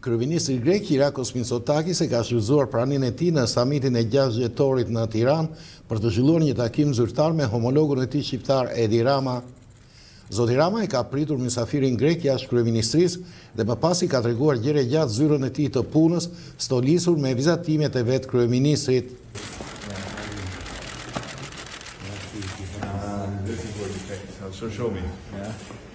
Kryeministri grek, Kyriakos Mitsotakis e ka shfrytëzuar praninë e tij në samitin e gjashtë dhjetorit në Tiranë për të zhvilluar një takim zyrtar me homologun e tij shqiptar Edi Rama. Zoti Rama e ka pritur mysafirin grek jashtë Kryeministrisë dhe më pas i ka treguar gjerë e gjatë zyrën e tij të punës, stolisur me vizatimet e vetë kryeministrit.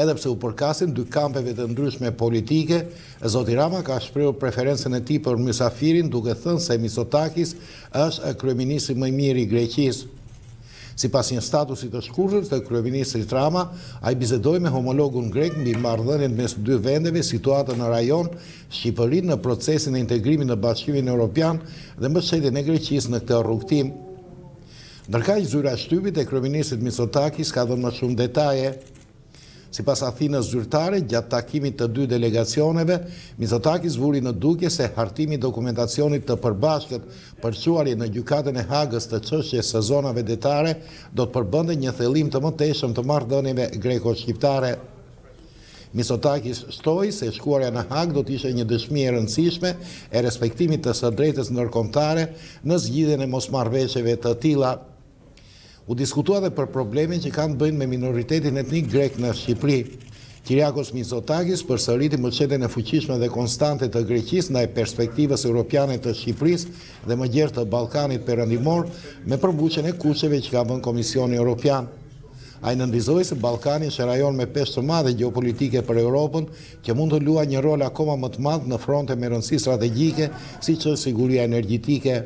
Edhe pse u përkasin dy kampeve të ndryshme politike, zoti Rama ka shprehur preferencën e tij për mysafirin duke thënë se Mitsotakis është kryeministri më i mirë i Greqisë. Sipas një statusi të shkurtër të kryeministrit Rama, ai bisedoi me homologun grek mbi marrëdhëniet mes dy vendeve, situatën në rajon, Shqipërinë në procesin e integrimit në Bashkimin Europian dhe mbështetjen e Greqisë në këtë rrugëtim. Ndërkaq, zyra e shtypit e kryeministrit Mitsotakis ka dhënë më shumë detaje. Sipas Athinës zyrtare, gjatë takimit të dy delegacioneve, Mitsotakis vuri në dukje se hartimi i dokumentacionit të përbashkët për çuarjen në Gjykatën e Hagës të çështjes së zonave detare do të përbënte një thellim të mëtejshëm të marrëdhënieve greko-shqiptare. Mitsotakis shtoi se shkuarja në Hagë do të ishte një dëshmi e rëndësishme e respektimit të së drejtës ndërkombëtare në zgjidhjen e mosmarrëveshjeve të tilla. U diskutua edhe për probleme që kanë të bëjnë me minoritetin etnik grek në Shqipëri. Kyriakos Mitsotakis përsëriti mbështetjen e fuqishme dhe konstante të Greqisë ndaj perspektivës europiane të Shqipërisë dhe më gjerë të Ballkanit Perëndimor me përmbushjen e kushteve që ka vënë Komisioni Europian. Ai nënvizoi se Ballkani është rajon me peshë të madhe gjeopolitike për Europën, që mund të luajë një rol akoma më të madh në fronte me rëndësi strategjike, siç është siguria energjitike.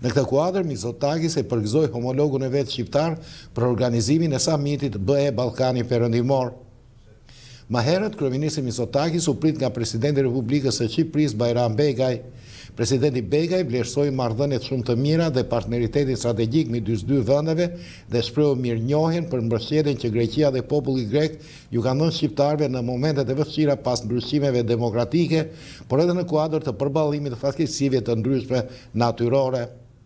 Në këtë kuadër, Mitsotakis e përgëzoi homologun e vet shqiptar për organizimin e samitit BE-Ballkani Perëndimor. Më herët, kryeministri Mitsotakis u prit nga presidenti i Republikës së Shqipërisë, Bajram Begaj. Presidenti Begaj vlerësoi marrëdhëniet shumë të mira dhe partneritetin strategjik midis dy vendeve dhe shprehu mirënjohjen për mbështetjen që Greqia dhe populli grek u kanë dhënë shqiptarëve në momentet e vështira pas ndryshimeve demokratike, por edhe në kuadër të përballimit të fatkeqësive të ndryshme natyrore.